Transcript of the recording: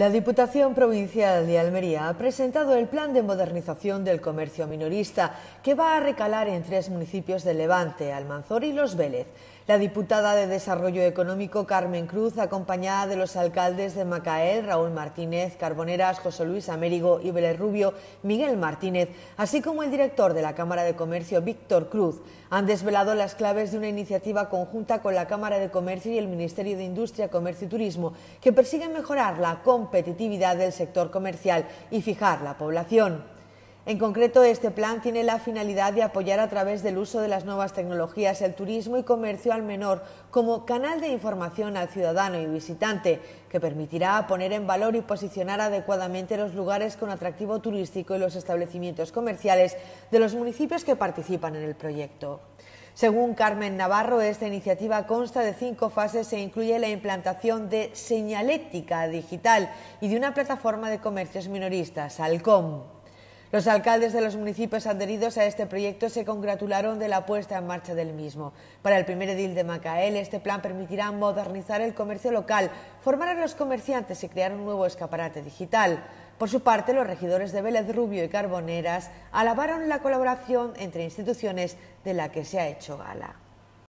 La Diputación Provincial de Almería ha presentado el plan de modernización del comercio minorista que va a recalar en tres municipios de Levante, Almanzor y Los Vélez. La diputada de Desarrollo Económico Carmen Cruz, acompañada de los alcaldes de Macael, Raúl Martínez, Carboneras, José Luis Amérigo y Vélez Rubio, Miguel Martínez, así como el director de la Cámara de Comercio, Víctor Cruz, han desvelado las claves de una iniciativa conjunta con la Cámara de Comercio y el Ministerio de Industria, Comercio y Turismo que persigue mejorar la competitividad del sector comercial y fijar la población. En concreto, este plan tiene la finalidad de apoyar a través del uso de las nuevas tecnologías el turismo y comercio al menor como canal de información al ciudadano y visitante, que permitirá poner en valor y posicionar adecuadamente los lugares con atractivo turístico y los establecimientos comerciales de los municipios que participan en el proyecto. Según Carmen Navarro, esta iniciativa consta de cinco fases e incluye la implantación de señalética digital y de una plataforma de comercios minoristas, Alcom. Los alcaldes de los municipios adheridos a este proyecto se congratularon de la puesta en marcha del mismo. Para el primer edil de Macael, este plan permitirá modernizar el comercio local, formar a los comerciantes y crear un nuevo escaparate digital. Por su parte, los regidores de Vélez Rubio y Carboneras alabaron la colaboración entre instituciones de la que se ha hecho gala.